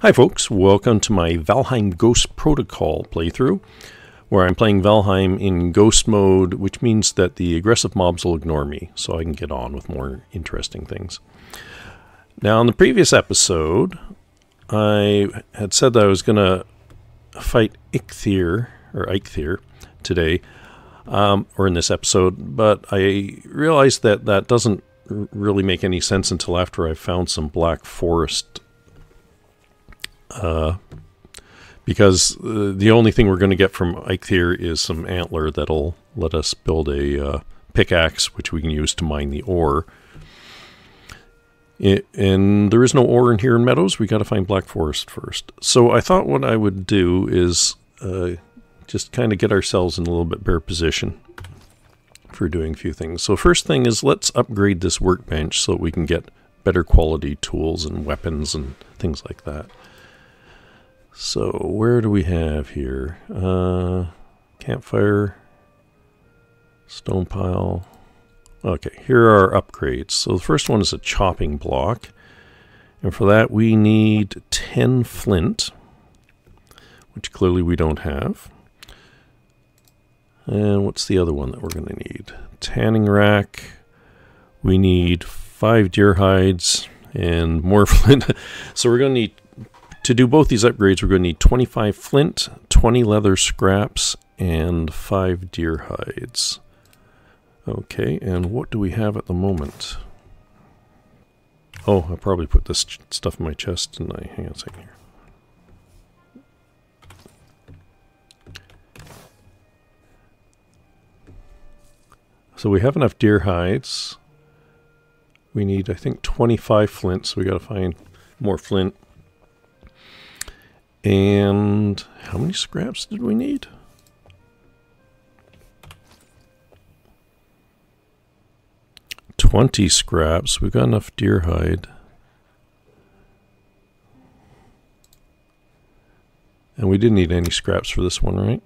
Hi folks, welcome to my Valheim Ghost Protocol playthrough, where I'm playing Valheim in ghost mode, which means that the aggressive mobs will ignore me, so I can get on with more interesting things. Now, in the previous episode, I had said that I was going to fight Eikthyr, or Eikthyr, today, um, or in this episode, but I realized that that doesn't really make any sense until after I found some Black Forest uh, because uh, the only thing we're going to get from Eikthyr is some antler that'll let us build a uh, pickaxe, which we can use to mine the ore. It, and there is no ore in here in Meadows. We got to find Black Forest first. So I thought what I would do is uh, just kind of get ourselves in a little bit better position for doing a few things. So first thing is let's upgrade this workbench so that we can get better quality tools and weapons and things like that. So where do we have here? Uh, campfire, stone pile. Okay, here are our upgrades. So the first one is a chopping block. And for that we need 10 flint, which clearly we don't have. And what's the other one that we're going to need? Tanning rack. We need five deer hides and more flint. so we're going to need to do both these upgrades, we're going to need 25 flint, 20 leather scraps, and 5 deer hides. Okay, and what do we have at the moment? Oh, I probably put this stuff in my chest, and I hang on a second here. So we have enough deer hides. We need, I think, 25 flint, so we got to find more flint. And how many scraps did we need? Twenty scraps. We've got enough deer hide. And we didn't need any scraps for this one, right?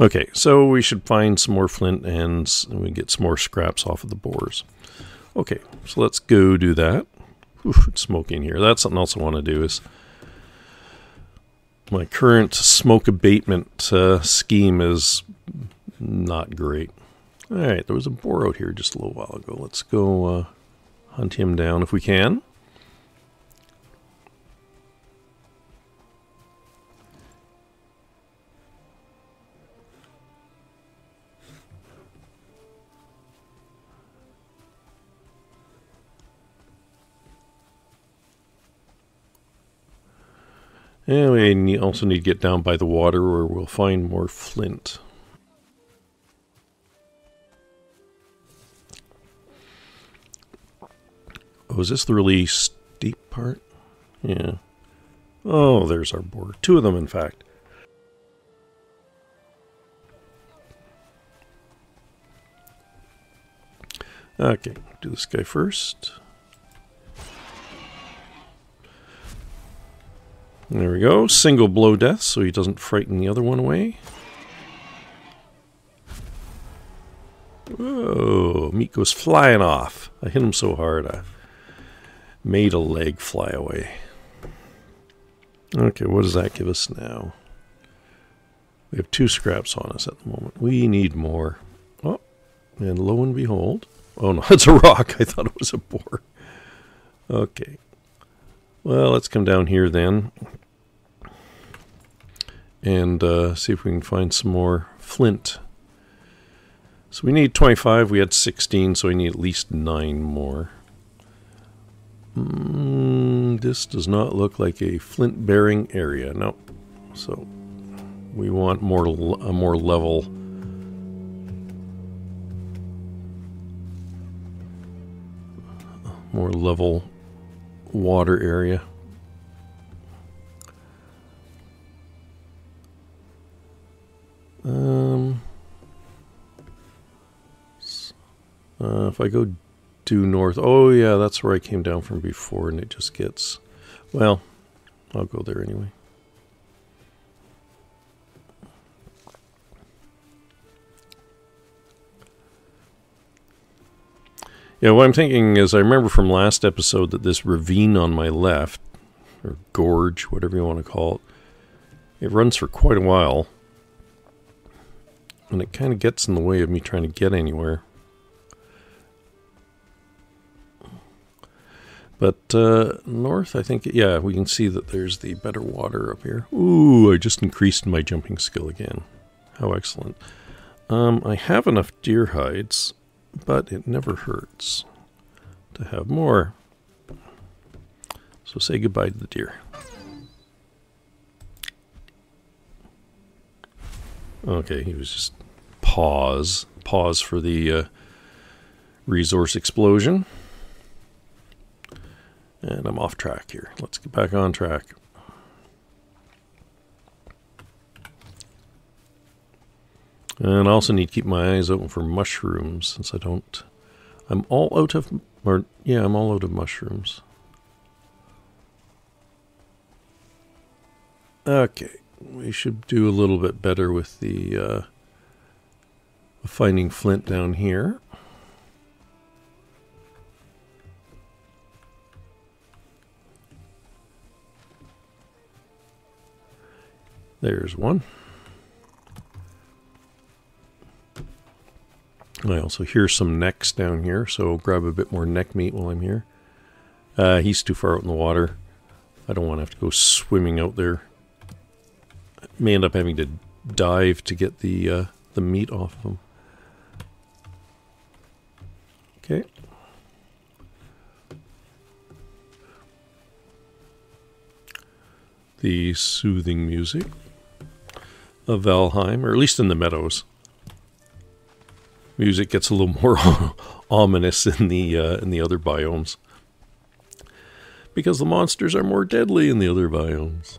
Okay, so we should find some more flint and we get some more scraps off of the boars. Okay, so let's go do that. Oof, it's smoking here. That's something else I want to do is my current smoke abatement uh, scheme is not great. All right, there was a boar out here just a little while ago. Let's go uh, hunt him down if we can. And we also need to get down by the water where we'll find more flint. Oh, is this the really steep part? Yeah. Oh, there's our board. Two of them, in fact. Okay, do this guy first. There we go. Single blow death so he doesn't frighten the other one away. Whoa, meat goes flying off. I hit him so hard I made a leg fly away. Okay, what does that give us now? We have two scraps on us at the moment. We need more. Oh, and lo and behold. Oh no, it's a rock. I thought it was a boar. Okay. Well, let's come down here then and uh, see if we can find some more flint. So we need 25. We had 16, so we need at least 9 more. Mm, this does not look like a flint-bearing area. No. So we want more a more level more level water area. Um, uh, if I go due north, oh yeah, that's where I came down from before, and it just gets, well, I'll go there anyway. Yeah, what I'm thinking is I remember from last episode that this ravine on my left, or gorge, whatever you want to call it. It runs for quite a while, and it kind of gets in the way of me trying to get anywhere. But uh, north, I think, yeah, we can see that there's the better water up here. Ooh, I just increased my jumping skill again. How excellent. Um, I have enough deer hides, but it never hurts to have more. So say goodbye to the deer. Okay, he was just pause. Pause for the uh, resource explosion. And I'm off track here. Let's get back on track. And I also need to keep my eyes open for mushrooms since I don't... I'm all out of... Or, yeah, I'm all out of mushrooms. Okay, we should do a little bit better with the uh, finding flint down here. There's one. I also hear some necks down here, so grab a bit more neck meat while I'm here. Uh, he's too far out in the water. I don't want to have to go swimming out there. May end up having to dive to get the uh, the meat off of him. Okay. The soothing music of Valheim, or at least in the meadows. Music gets a little more ominous in the uh, in the other biomes because the monsters are more deadly in the other biomes.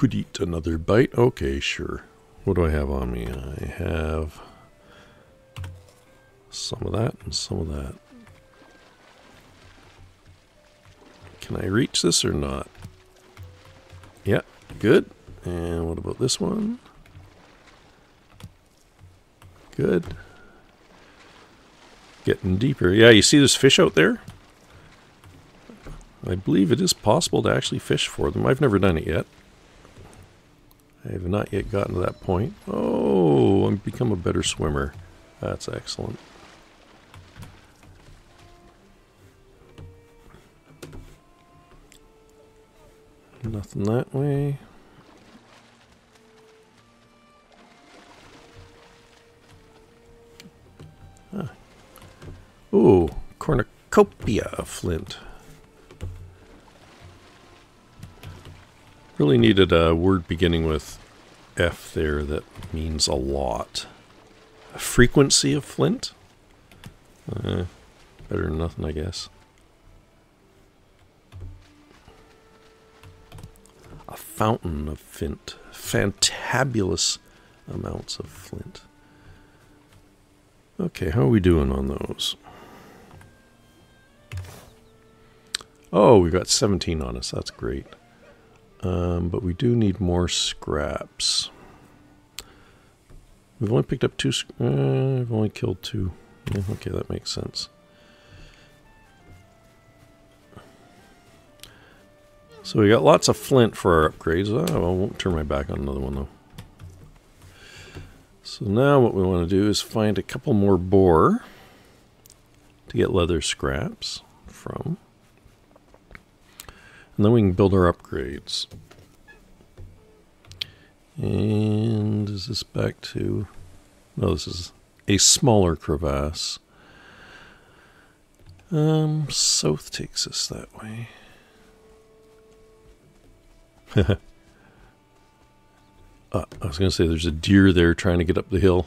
Could eat another bite. Okay, sure. What do I have on me? I have some of that and some of that. Can I reach this or not? Yeah, good. And what about this one? Good. Getting deeper. Yeah, you see this fish out there? I believe it is possible to actually fish for them. I've never done it yet. I have not yet gotten to that point. Oh, I've become a better swimmer. That's excellent. Nothing that way. Ah. Ooh, cornucopia of flint. Really needed a word beginning with F there that means a lot. A frequency of flint? Eh, better than nothing, I guess. A fountain of flint. Fantabulous amounts of flint. Okay, how are we doing on those? Oh, we got 17 on us. That's great. Um, but we do need more scraps. We've only picked up two. Uh, I've only killed two. Yeah, okay, that makes sense. So we got lots of flint for our upgrades. Oh, I won't turn my back on another one though. So now what we want to do is find a couple more boar to get leather scraps from. And then we can build our upgrades. And is this back to... No, this is a smaller crevasse. Um, south takes us that way. uh, I was going to say there's a deer there trying to get up the hill.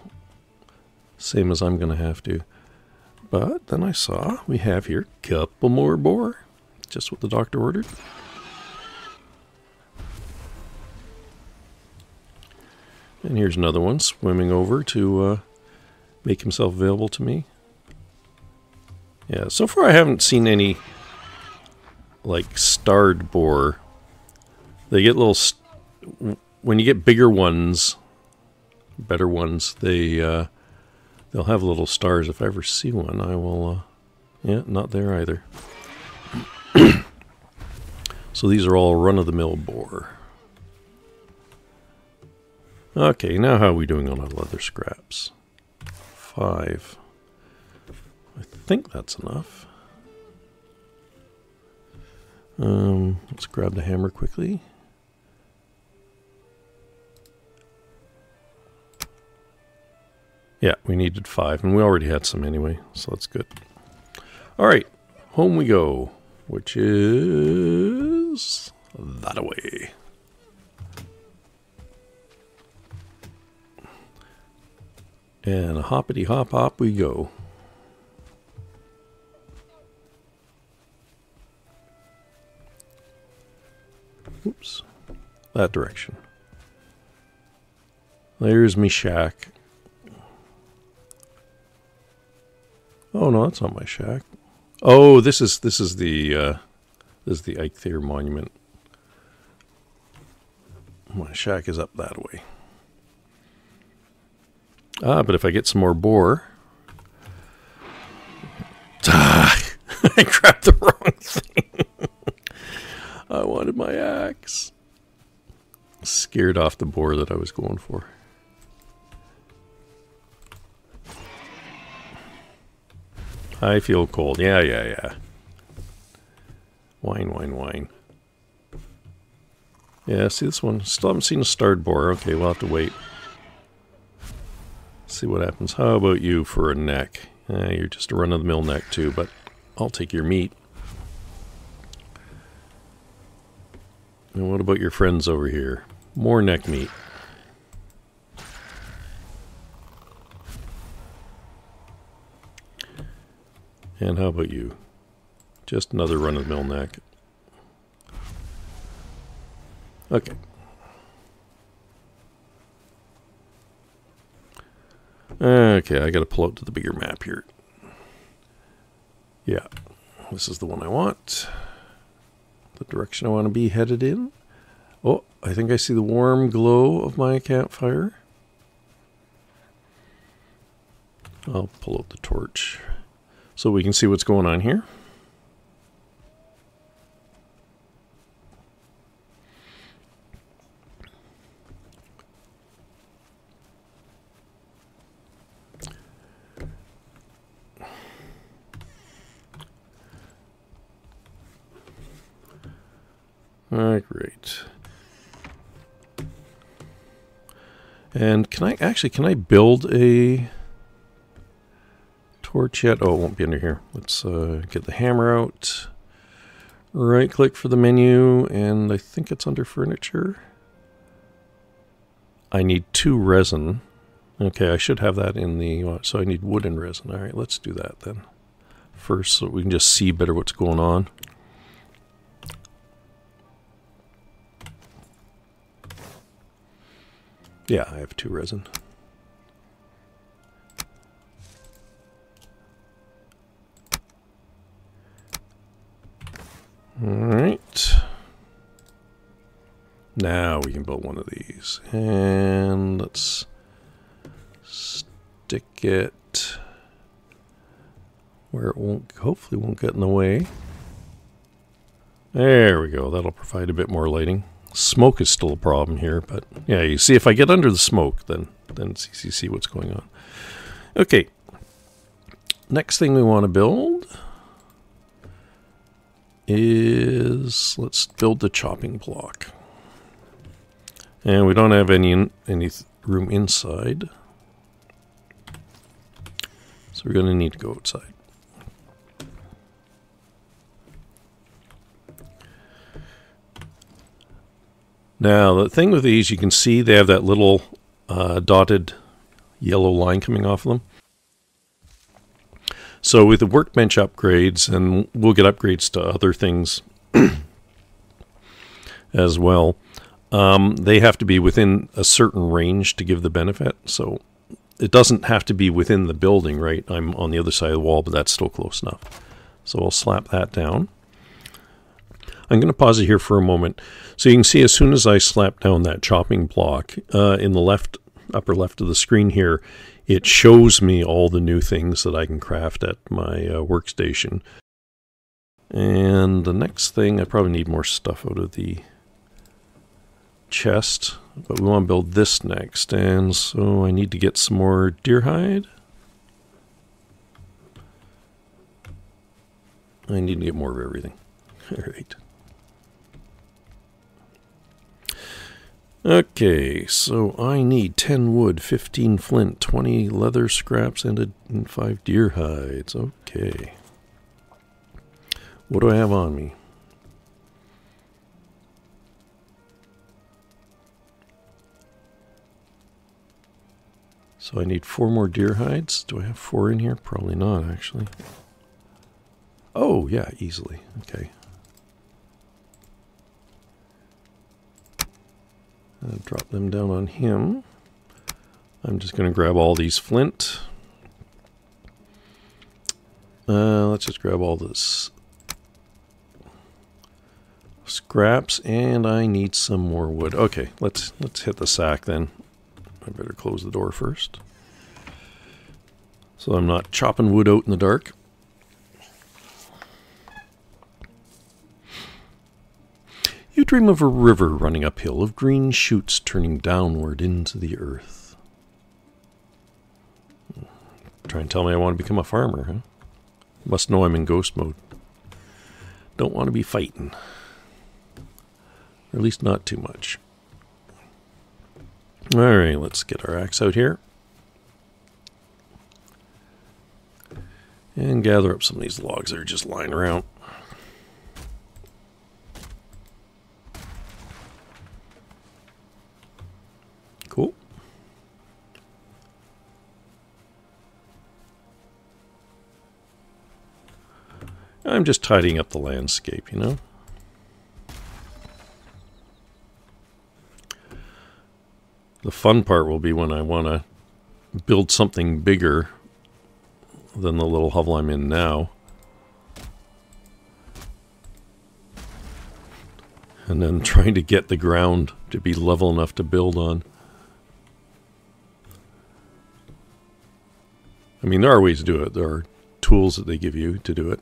Same as I'm going to have to. But then I saw we have here a couple more boar. Just what the doctor ordered. And here's another one swimming over to uh, make himself available to me. Yeah, so far I haven't seen any like starred boar, they get little. When you get bigger ones, better ones, they uh, they'll have little stars. If I ever see one, I will. Uh, yeah, not there either. so these are all run-of-the-mill boar. Okay, now how are we doing on our leather scraps? Five. I think that's enough. Um, let's grab the hammer quickly. Yeah, we needed five, and we already had some anyway, so that's good. All right, home we go, which is that away. And hoppity hop hop we go. Oops. That direction. There's me shack. Oh no, that's not my shack. Oh, this is this is the uh, this is the Eikthyr monument. My shack is up that way. Ah, but if I get some more boar. Ah, I grabbed the wrong thing. I wanted my axe. Scared off the boar that I was going for. I feel cold. Yeah, yeah, yeah. Wine, wine, wine. Yeah, see this one? Still haven't seen a starred boar. Okay, we'll have to wait. See what happens. How about you for a neck? Eh, you're just a run-of-the-mill neck too, but I'll take your meat. And what about your friends over here? More neck meat. And how about you? Just another run-of-the-mill neck. Okay. Eh, okay, I gotta pull out to the bigger map here. Yeah, this is the one I want. The direction I want to be headed in. Oh, I think I see the warm glow of my campfire. I'll pull out the torch so we can see what's going on here. Alright, great. And can I actually can I build a torch yet? Oh, it won't be under here. Let's uh, get the hammer out. Right click for the menu, and I think it's under furniture. I need two resin. Okay, I should have that in the. So I need wood and resin. All right, let's do that then. First, so we can just see better what's going on. Yeah, I have two resin. Alright. Now we can build one of these. And let's stick it where it won't, hopefully won't get in the way. There we go. That'll provide a bit more lighting. Smoke is still a problem here, but yeah, you see if I get under the smoke, then then see, see, see what's going on. Okay. Next thing we want to build is let's build the chopping block. And we don't have any any room inside. So we're going to need to go outside. Now, the thing with these, you can see they have that little uh, dotted yellow line coming off of them. So with the workbench upgrades, and we'll get upgrades to other things as well, um, they have to be within a certain range to give the benefit. So it doesn't have to be within the building, right? I'm on the other side of the wall, but that's still close enough. So I'll slap that down. I'm going to pause it here for a moment. So you can see as soon as I slap down that chopping block uh, in the left upper left of the screen here, it shows me all the new things that I can craft at my uh, workstation. And the next thing, I probably need more stuff out of the chest, but we want to build this next. And so I need to get some more deer hide. I need to get more of everything. All right. Okay, so I need 10 wood, 15 flint, 20 leather scraps, and, a, and 5 deer hides. Okay. What do I have on me? So I need four more deer hides. Do I have four in here? Probably not, actually. Oh, yeah, easily. Okay. Uh, drop them down on him. I'm just going to grab all these flint. Uh, let's just grab all this scraps, and I need some more wood. Okay, let's let's hit the sack then. I better close the door first, so I'm not chopping wood out in the dark. You dream of a river running uphill, of green shoots turning downward into the earth. Try and tell me I want to become a farmer, huh? Must know I'm in ghost mode. Don't want to be fighting. Or at least not too much. Alright, let's get our axe out here. And gather up some of these logs that are just lying around. I'm just tidying up the landscape, you know? The fun part will be when I want to build something bigger than the little hovel I'm in now. And then trying to get the ground to be level enough to build on. I mean, there are ways to do it. There are tools that they give you to do it.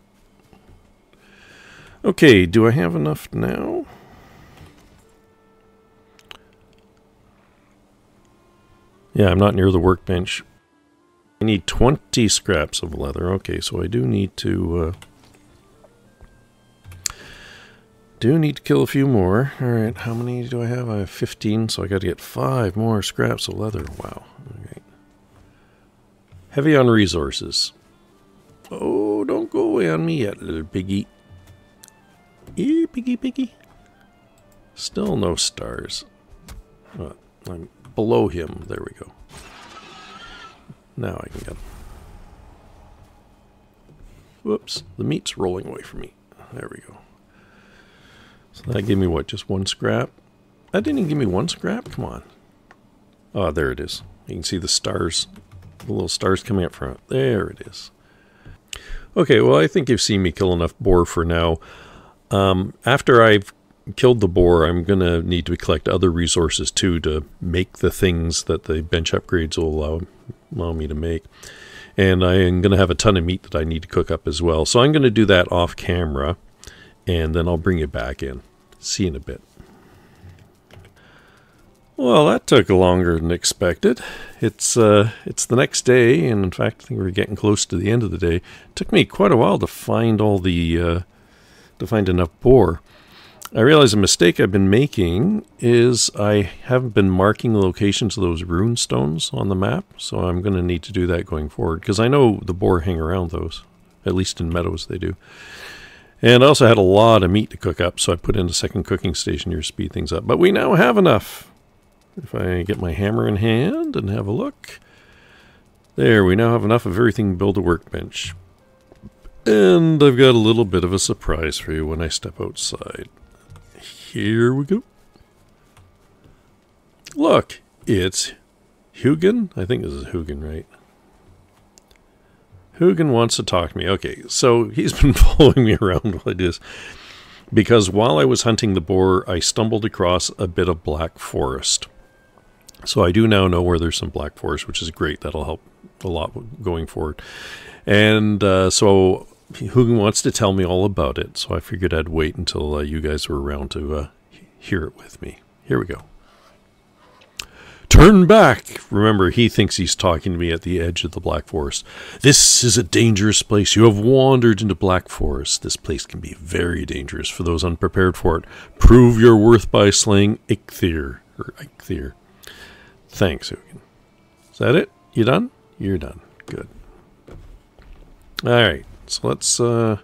Okay, do I have enough now? Yeah, I'm not near the workbench. I need 20 scraps of leather. Okay, so I do need to... Uh, do need to kill a few more. Alright, how many do I have? I have 15, so I got to get 5 more scraps of leather. Wow. Alright. Heavy on resources. Oh, don't go away on me yet, little piggy. Here, piggy, piggy. Still no stars. Oh, I'm below him. There we go. Now I can get him. Whoops, the meat's rolling away from me. There we go. So that gave me what, just one scrap? That didn't even give me one scrap? Come on. Oh, there it is. You can see the stars, the little stars coming up front. There it is. Okay, well, I think you've seen me kill enough boar for now. Um, after I've killed the boar, I'm going to need to collect other resources too to make the things that the bench upgrades will allow, allow me to make. And I am going to have a ton of meat that I need to cook up as well. So I'm going to do that off camera and then I'll bring it back in. See you in a bit. Well, that took longer than expected. It's uh, it's the next day, and in fact, I think we're getting close to the end of the day. It took me quite a while to find all the uh, to find enough boar. I realize a mistake I've been making is I haven't been marking the locations of those rune stones on the map, so I'm going to need to do that going forward because I know the boar hang around those, at least in meadows they do. And I also had a lot of meat to cook up, so I put in a second cooking station here to speed things up. But we now have enough. If I get my hammer in hand and have a look. There, we now have enough of everything to build a workbench. And I've got a little bit of a surprise for you when I step outside. Here we go. Look, it's Hugin. I think this is Hugin, right? Hugin wants to talk to me. Okay, so he's been following me around while I do this. because while I was hunting the boar, I stumbled across a bit of black forest. So I do now know where there's some black forest, which is great. That'll help a lot going forward. And uh, so who wants to tell me all about it? So I figured I'd wait until uh, you guys were around to uh, hear it with me. Here we go. Turn back! Remember, he thinks he's talking to me at the edge of the Black Forest. This is a dangerous place. You have wandered into Black Forest. This place can be very dangerous for those unprepared for it. Prove your worth by slaying Eikthyr. Or Eikthyr. Thanks, Hugin. Is that it? You done? You're done. Good. Alright, so let's uh,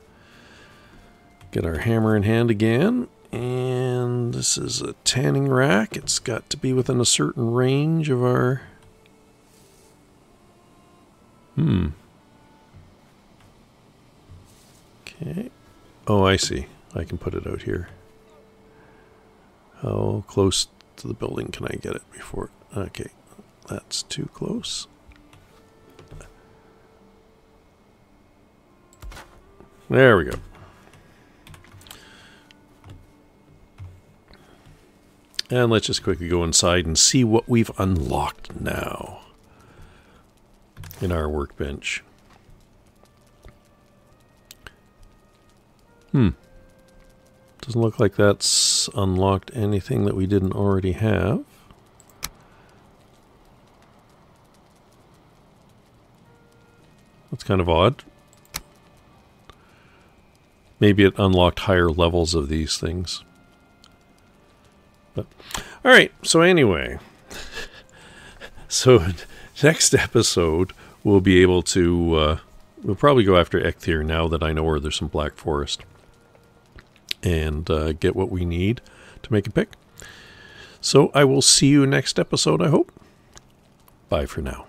get our hammer in hand again. And this is a tanning rack. It's got to be within a certain range of our... Hmm. Okay. Oh, I see. I can put it out here. How close to the building can I get it before? Okay, that's too close. There we go. And let's just quickly go inside and see what we've unlocked now in our workbench. Hmm. Doesn't look like that's unlocked anything that we didn't already have. That's kind of odd. Maybe it unlocked higher levels of these things. But all right. So anyway, so next episode we'll be able to uh, we'll probably go after Eikthyr now that I know where there's some black forest and uh, get what we need to make a pick. So I will see you next episode. I hope. Bye for now.